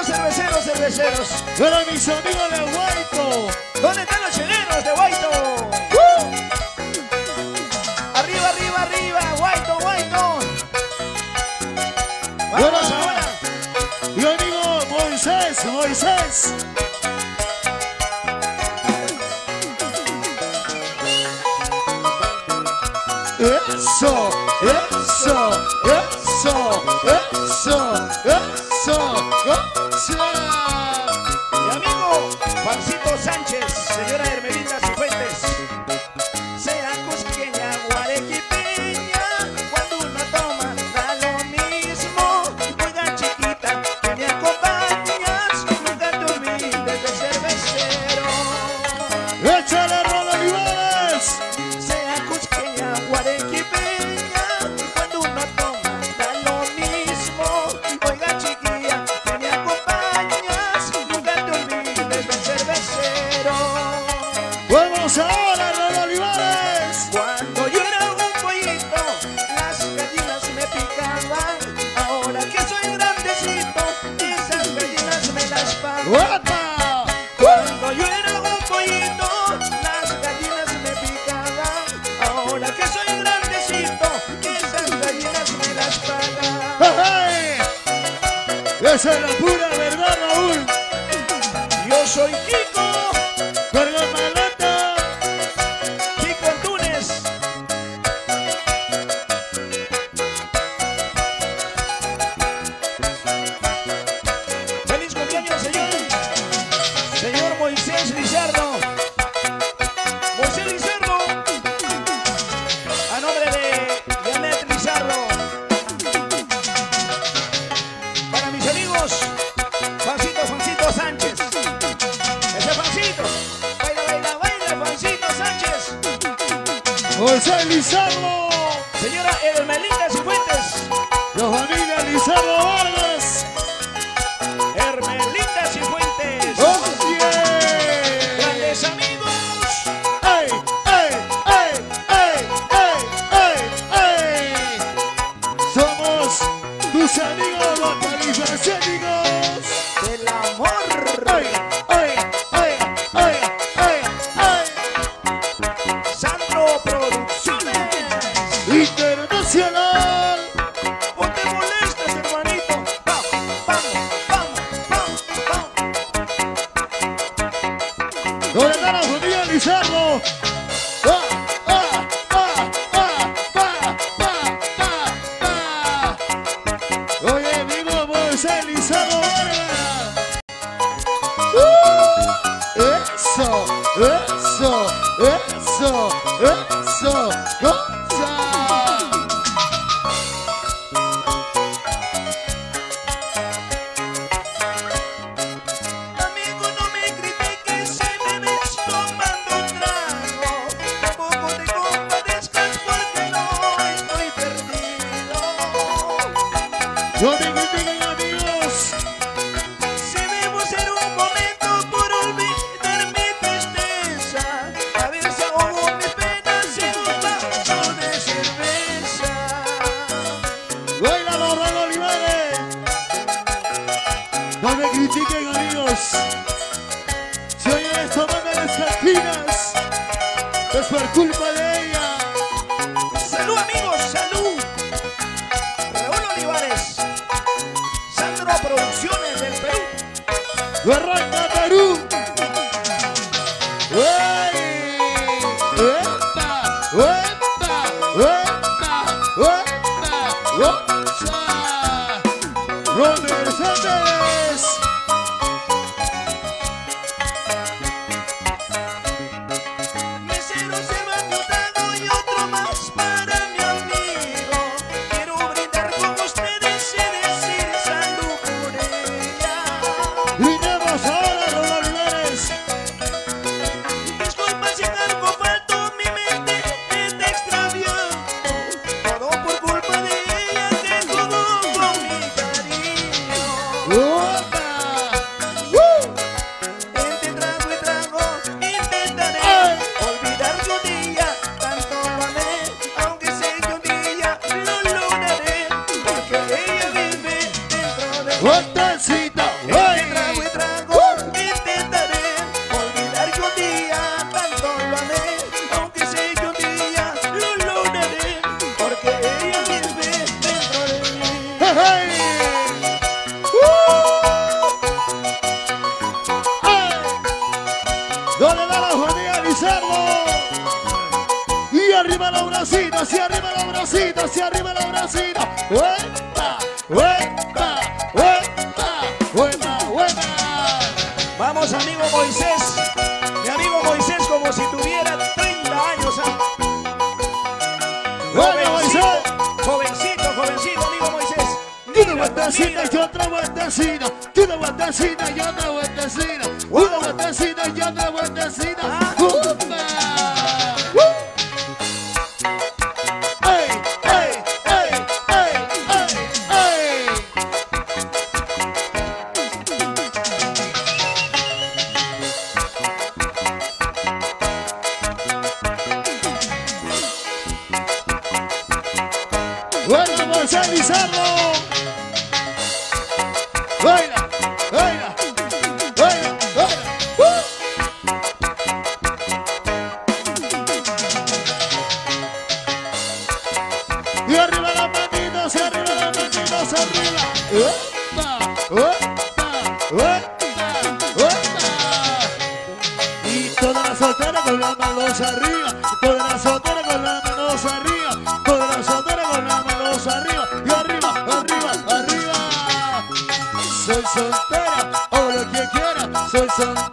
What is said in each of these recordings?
están los cerveceros, cerveceros? Pero mis amigos de Guaito. ¿Dónde están los cheleros de Guaito? ¡Uh! Arriba, arriba, arriba, Guaito, Guaito. Vamos ahora. Mi amigo Moisés, Moisés. traigo Dios. Si hoy esto las cantinas, es por culpa de ella. Salud amigos, salud. Raúl Olivares, Sandro Producciones del Perú. Lo arranca. arriba la bracita, hacia arriba la bracita, hacia arriba la bracita. ¡Huepa! ¡Huepa! ¡Huepa! ¡Huepa! ¡Huepa! Vamos, amigo Moisés. Mi amigo Moisés, como si tuviera 30 años. ¿eh? ¡Bueno, Moisés! Jovencito, jovencito, amigo Moisés. Una vueltecita y otra vueltecita. Una vueltecita y otra vueltecita. Una vueltecita y otra vueltecita. soy soltera o lo que quiera, soy soltera.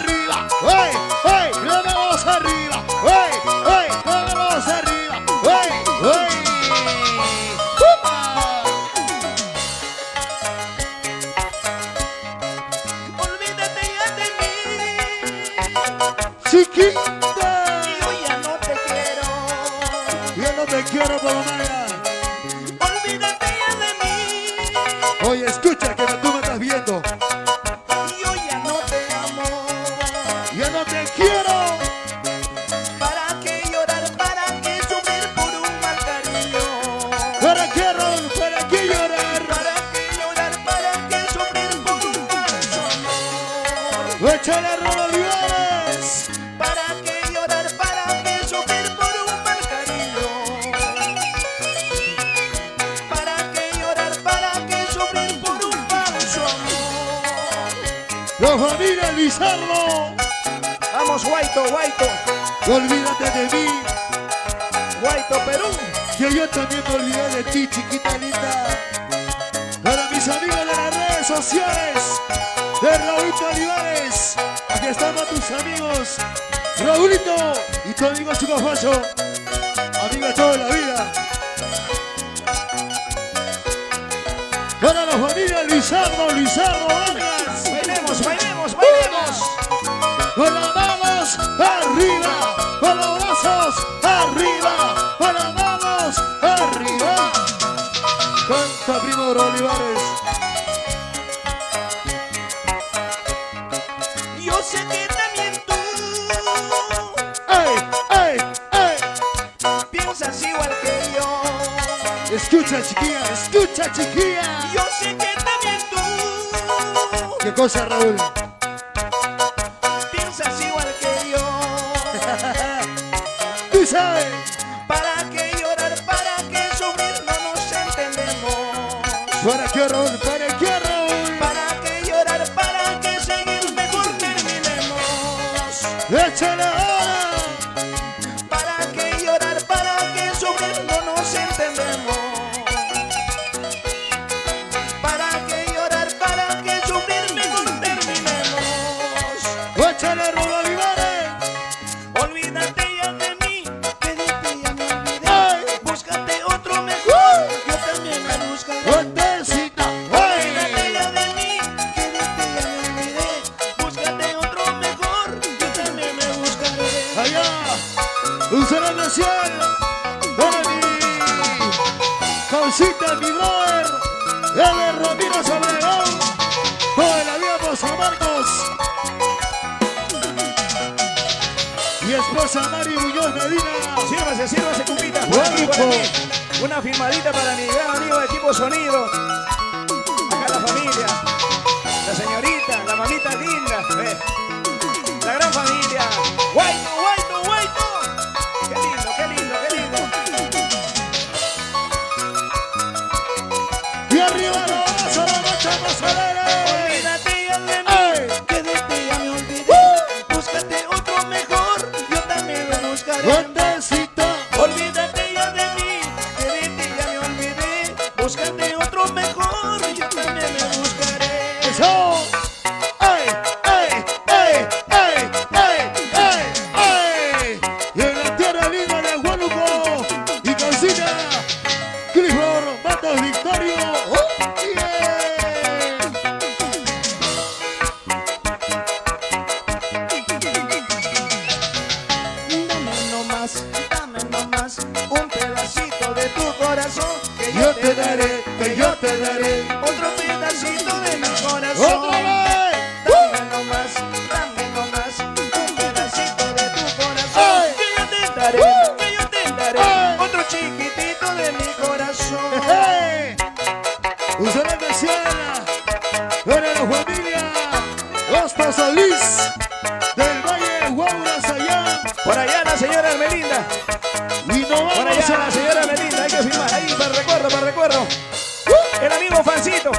arriba. ¡Hey! Que yo también me olvidé de ti, chiquita linda. Para mis amigos de las redes sociales, de Raúlito Olivares. Aquí estamos tus amigos, Raúlito y tu amigo Chico Facho. Amigo de toda la vida. Para la familia Luisardo, Luisardo, Ángel. cosa, Raúl. Gracias, Mari Muñoz Medina. Sírvase, sírvase, cupita. Una firmadita para mi gran amigo de equipo sonido. Acá la familia. La señorita, la mamita linda. Eh, la gran familia. Guay. Un saludo especial para la familia Ospa Solís del Valle Guaura allá. Por allá la señora Hermelinda. Y no vamos Por allá a... la señora Hermelinda, hay que firmar ahí para el recuerdo, para el recuerdo. ¡Uh! El amigo Fancito.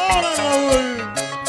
on and on.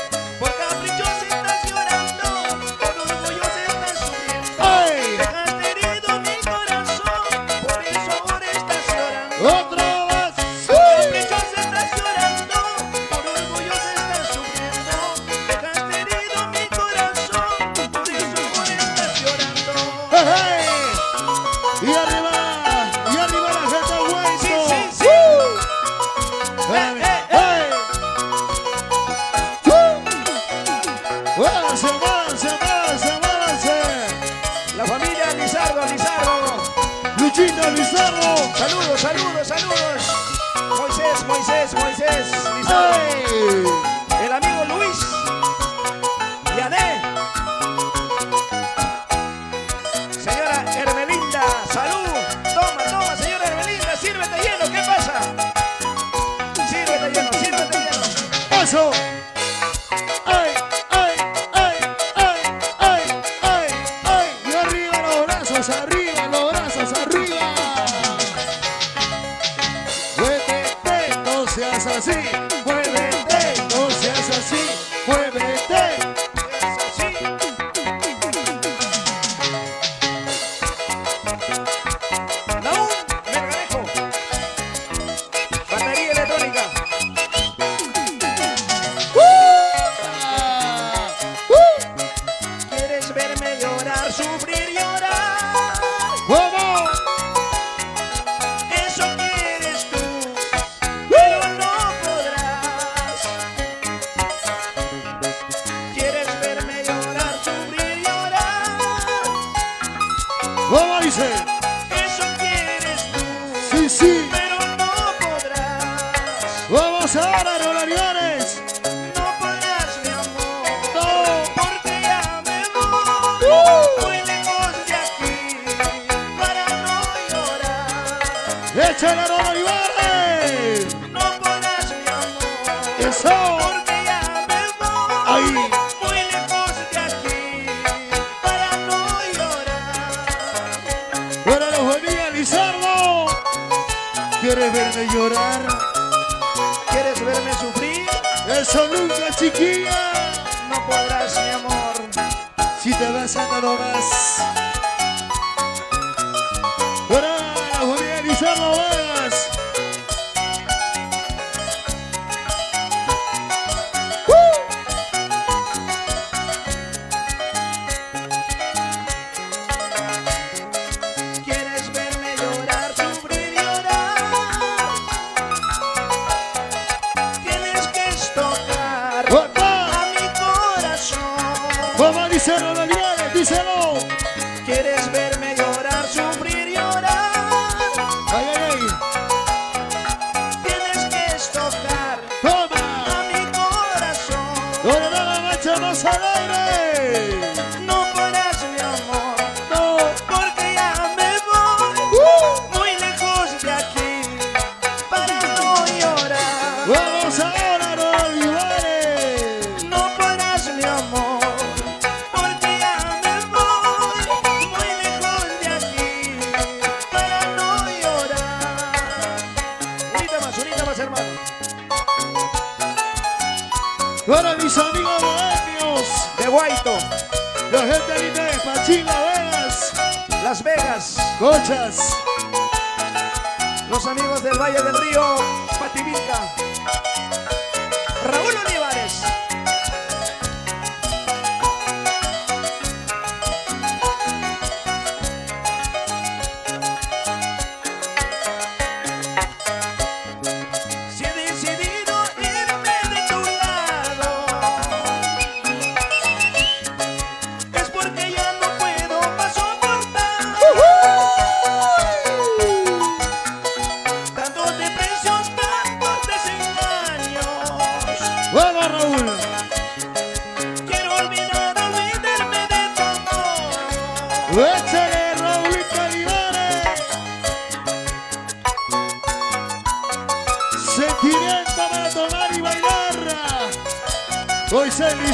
los amigos del Valle del Río.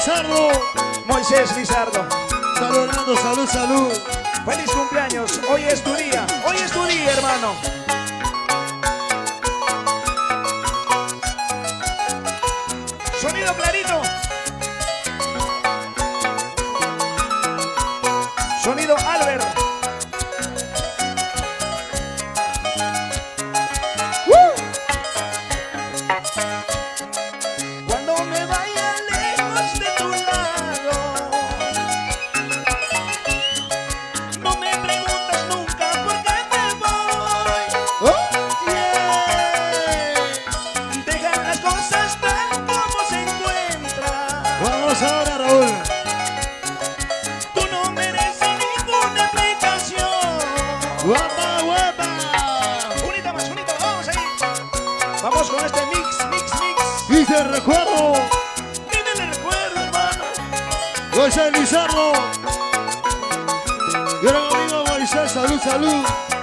Lizardo. Moisés Lizardo. Salud, salud, salud. Feliz cumpleaños. Hoy es tu día. Hoy es tu día, hermano. Y ahora amigo Moisés, salud, salud.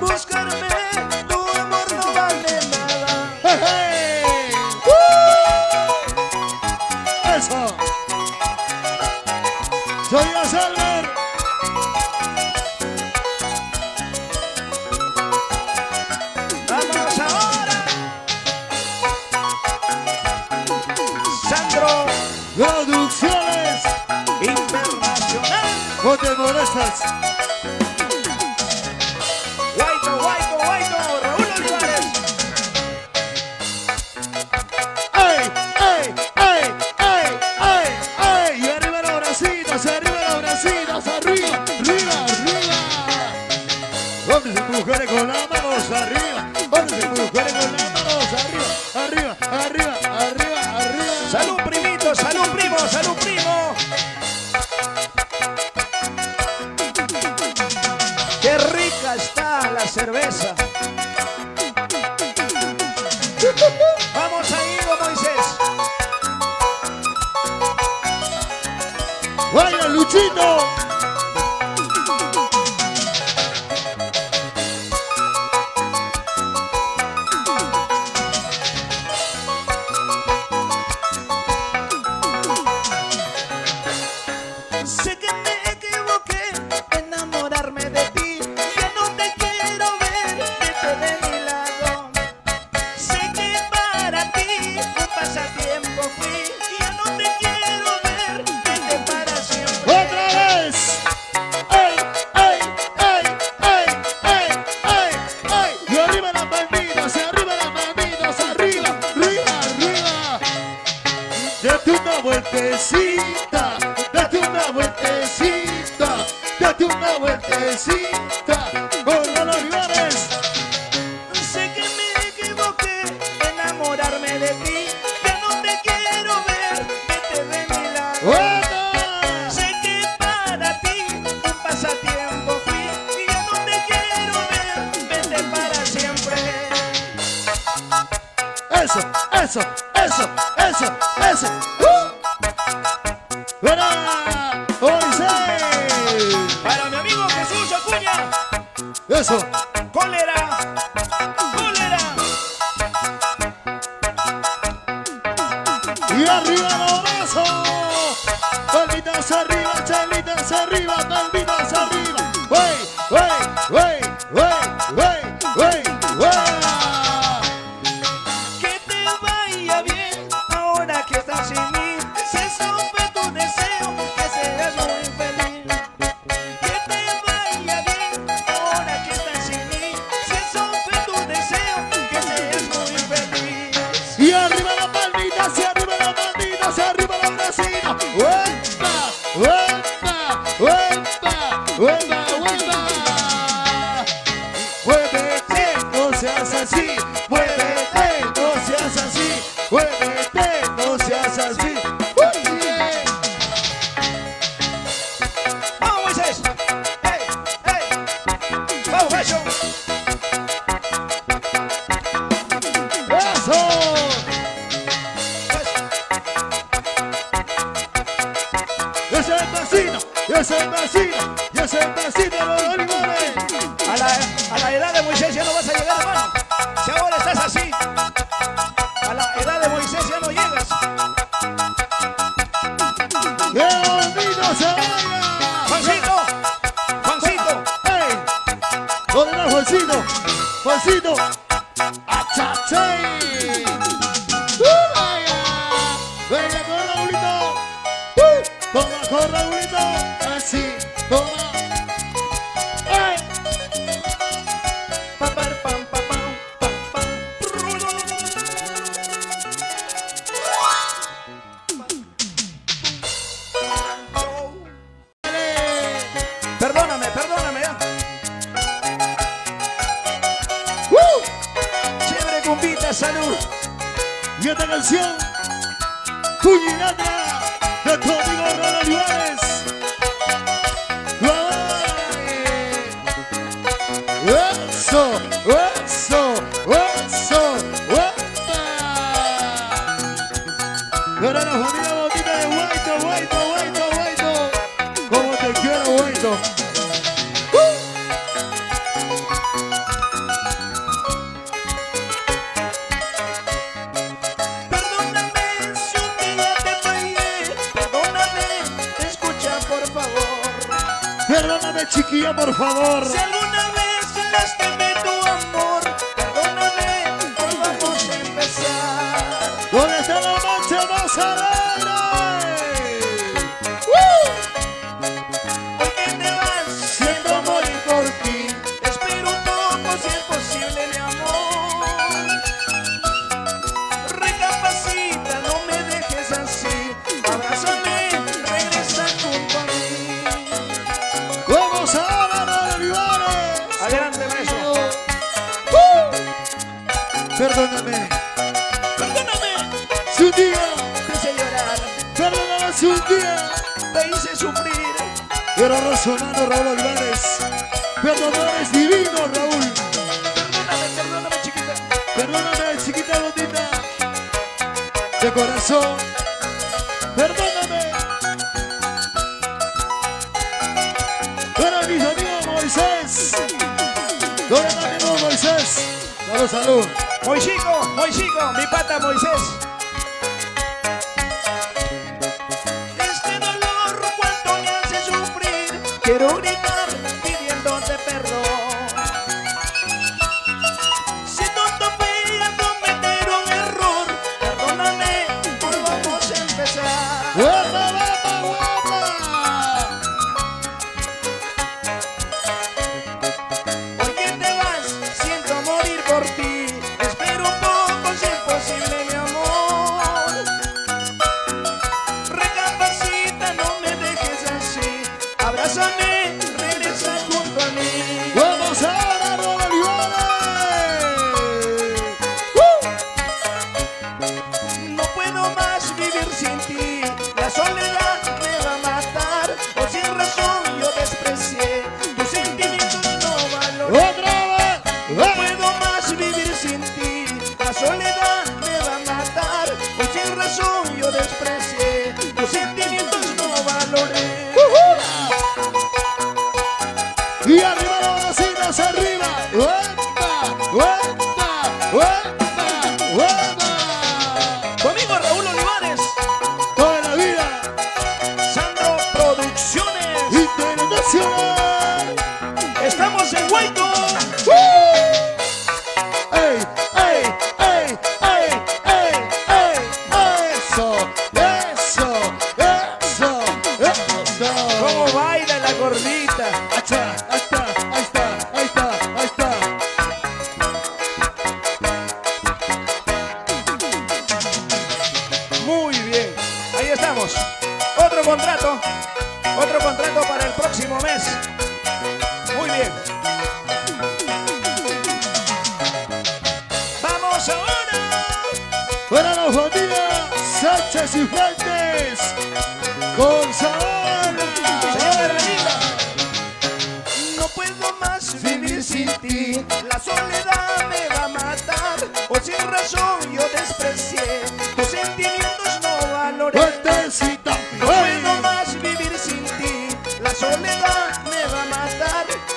buscarme, tu amor no vale nada. Hey, hey. Eso. Soy Albert. Vamos ahora. Sandro. Producciones Internacional. No te molestas. sick and canción. Puñinatra de tu amigo Ronald Juárez. Perdóname. Perdóname. Si un día te hice llorar. Perdóname si un día te hice sufrir. Pero razonando Raúl Olivares. Perdóname es divino, Raúl. Perdóname, perdóname, chiquita. Perdóname, chiquita bonita. De corazón. Perdóname. Para mis amigos Moisés. Don amigo Moisés. Salud, salud. Moisico, Moisico, mi pata Moisés.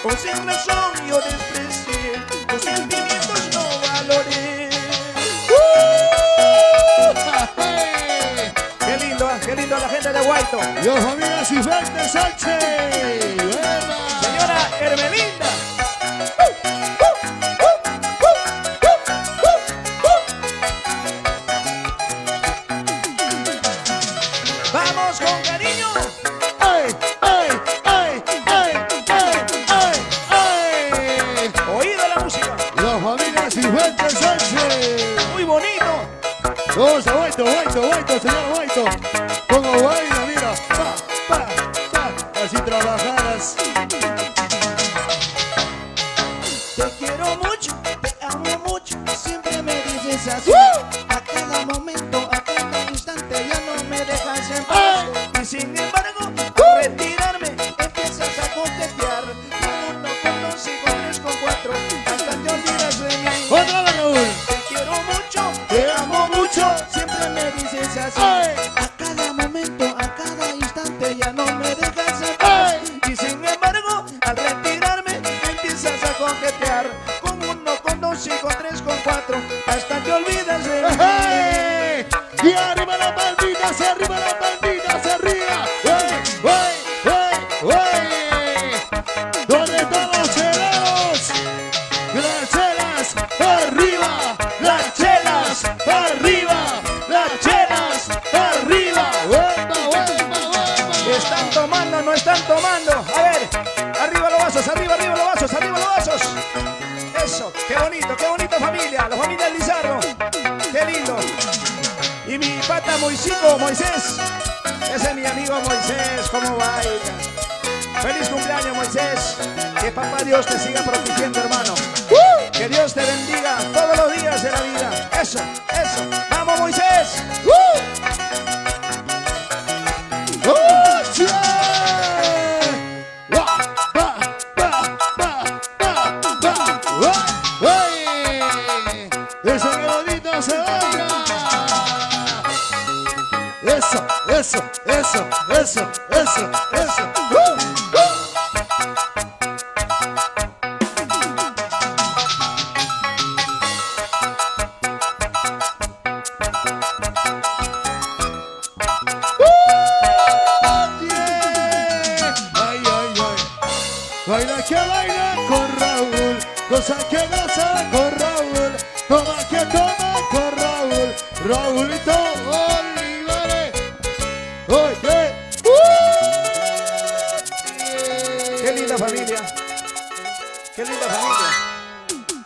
O sin razón yo desprecié, tus sentimientos no valoré. ¡Qué lindo, qué lindo la gente de Guaito! Los amigos y Sánchez! ¡Uy! ¿Dónde están los? Las chelas arriba, las chelas arriba, las chelas arriba. ¿Están tomando no están tomando? A ver, arriba los vasos, arriba, arriba los vasos, arriba los vasos. Eso, qué bonito, qué bonito familia, la familia del Lizardo. Qué lindo. Y mi pata Moisico, Moisés. Ese es mi amigo Moisés, cómo baila. Feliz cumpleaños, Moisés. Que papá Dios te siga protegiendo, hermano. Que Dios te bendiga todos los días de la vida. Eso, eso. ¡Vamos, Moisés!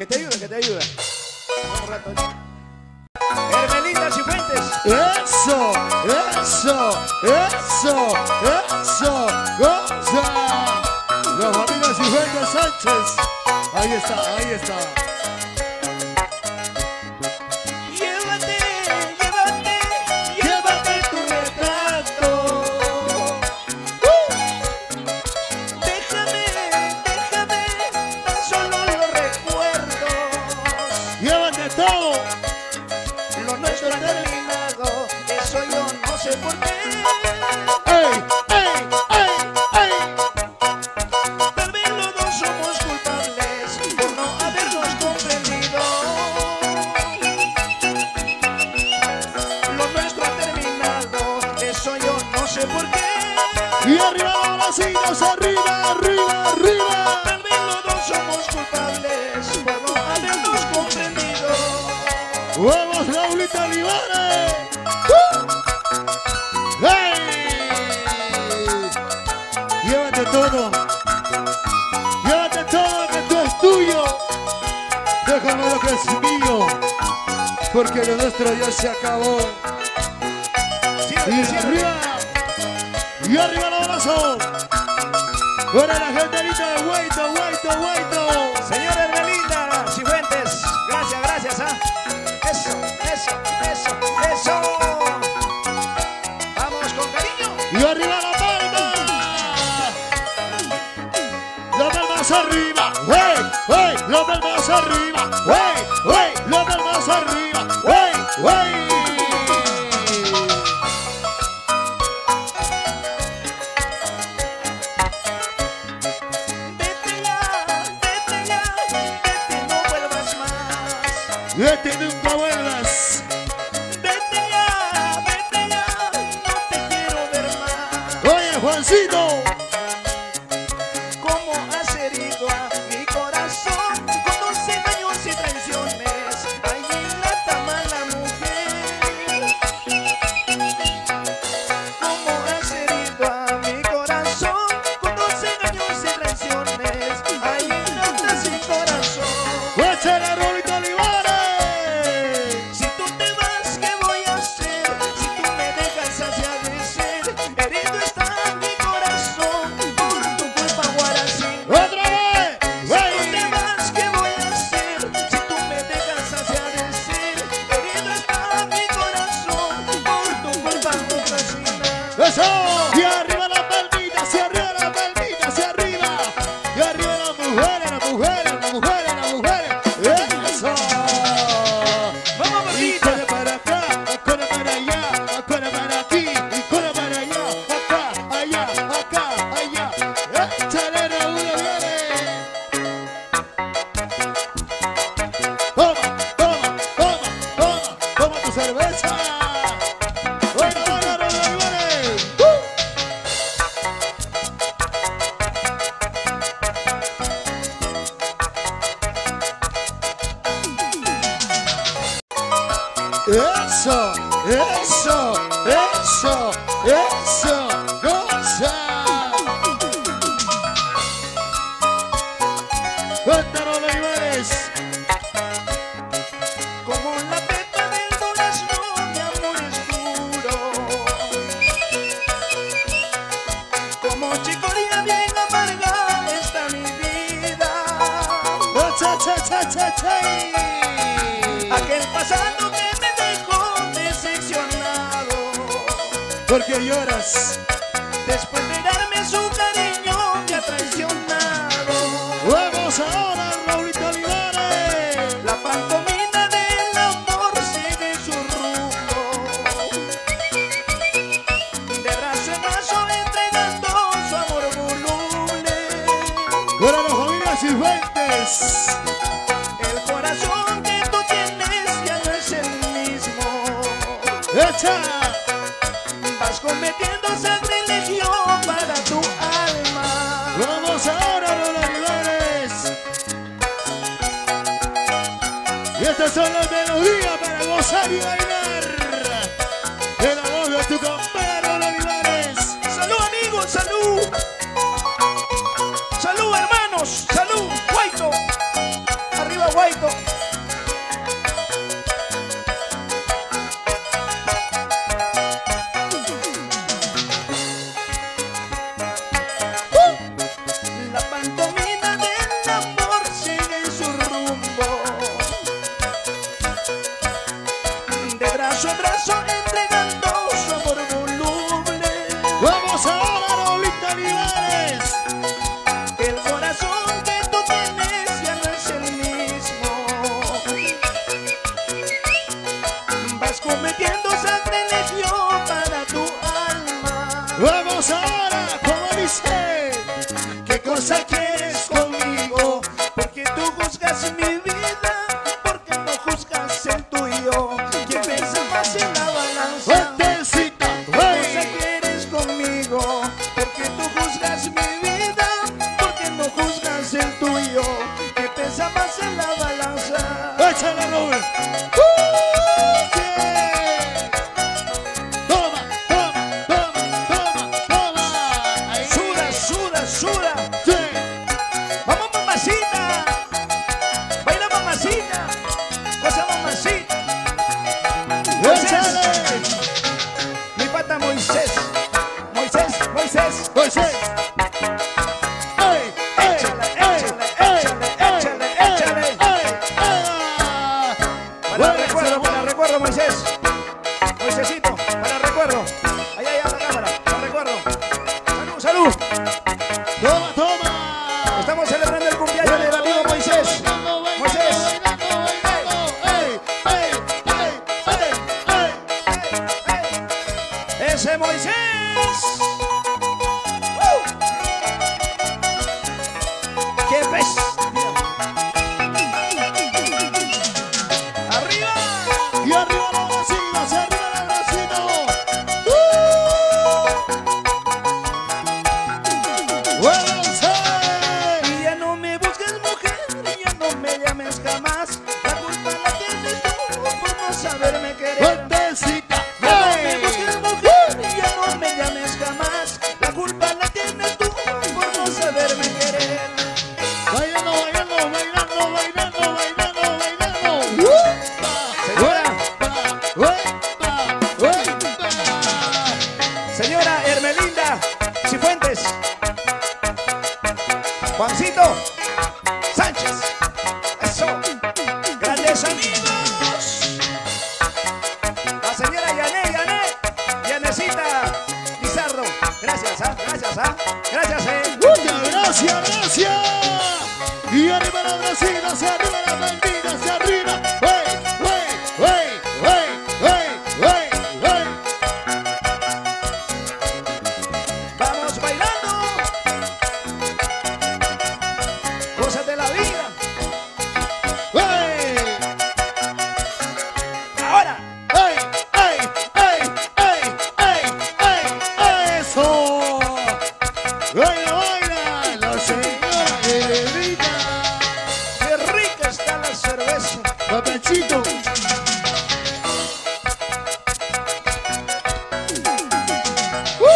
Que te ayuda, que te ayuda. Un rato. Hermelinda Cifuentes. Eso, eso, eso, eso, goza. La familia Cifuentes Sánchez. Ahí está, ahí está. Y arriba. Y arriba los brazos. Ahora la gente ahorita de Hueito, Hueito, Hueito. Señora Hermelinda Cifuentes, gracias, gracias, ¿ah? Eso, eso, eso, eso. Vamos con cariño. Y arriba la palma. La palmas arriba. ¡Wey! ¡Wey! La palmas arriba. ¡Wey! ¡Wey! La palmas arriba.